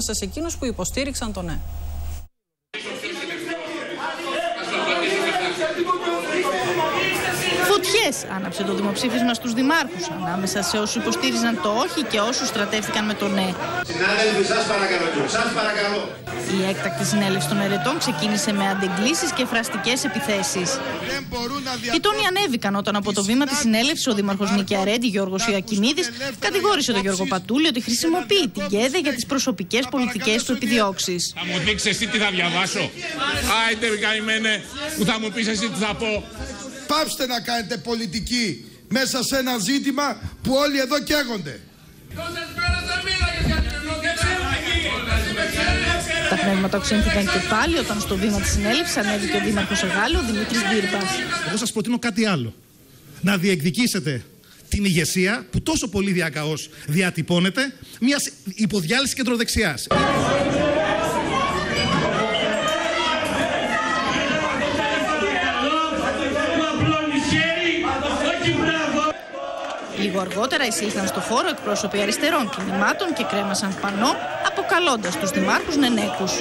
ανάμεσα σε εκείνους που υποστήριξαν τον ναι. Φωτιές άναψε το δημοψήφισμα στους δημάρχους ανάμεσα σε όσους υποστήριζαν το όχι και όσους στρατεύτηκαν με το ναι. Συνάδελφοι, σας παρακαλώ, σας παρακαλώ. Η έκτακτη συνέλευση των ερετών ξεκίνησε με αντεγκλήσεις και φραστικές επιθέσεις. Οι τόνοι ανέβηκαν όταν από το βήμα της συνέλευσης ο Δήμαρχο Νικιαρέντη Γιώργος Ιωακιμίδη κατηγόρησε τον Γιώργο Πατούλη ότι χρησιμοποιεί την ΚΕΔΕ για τις προσωπικές πολιτικές του επιδιώξεις. Θα μου δείξεις εσύ τι θα διαβάσω. Άιντε, καημένε, που θα μου πεις εσύ τι θα πω. Πάψτε να κάνετε πολιτική μέσα σε ένα ζήτημα που όλοι εδώ καίγονται. Τα πνεύματα οξύνθηκαν και πάλι όταν στο βήμα της συνέλευσης ανέβηκε ο Δήμαρχος Εγάλου, ο Δημήτρης Μπύρπας. Εγώ σας προτείνω κάτι άλλο. Να διεκδικήσετε την ηγεσία που τόσο πολύ διακαώς διατυπώνεται μιας υποδιάλυσης κεντροδεξιάς. Λίγο αργότερα εισήλθαν στο χώρο εκπρόσωποι αριστερών κινημάτων και κρέμασαν πανό, αποκαλώντας τους δημάρχους νενέκους.